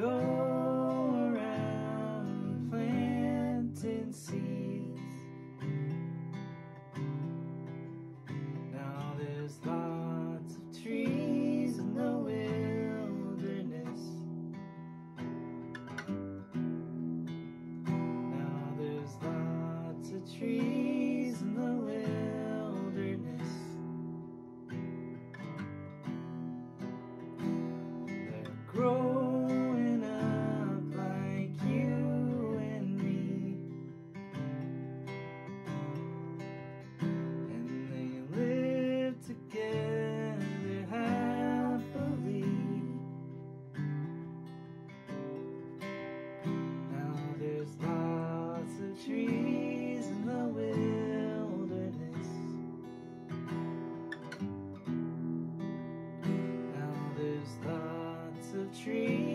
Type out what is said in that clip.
go around planting seeds. Now there's lots of trees in the wilderness. Now there's lots of trees in the wilderness. That grow tree.